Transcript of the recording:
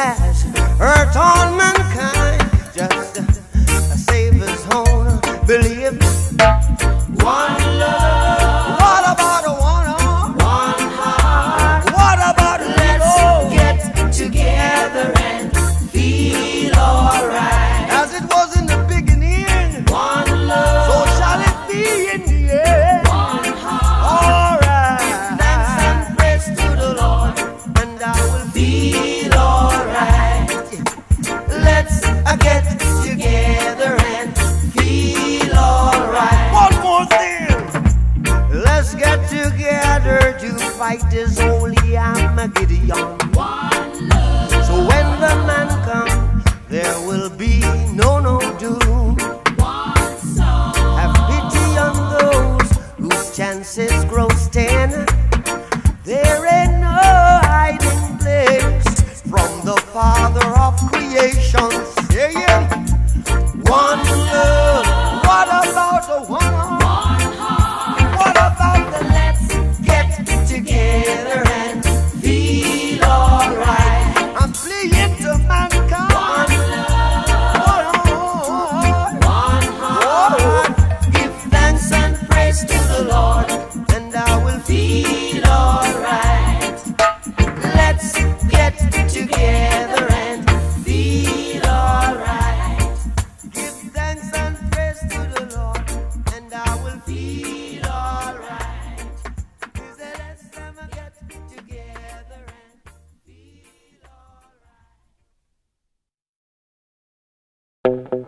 Hurt on me. fight is holy, I'm a Gideon. So when the man comes, there will be no, no doom. Have pity on those whose chances grow ten. There ain't no hiding place from the Father of creation. you.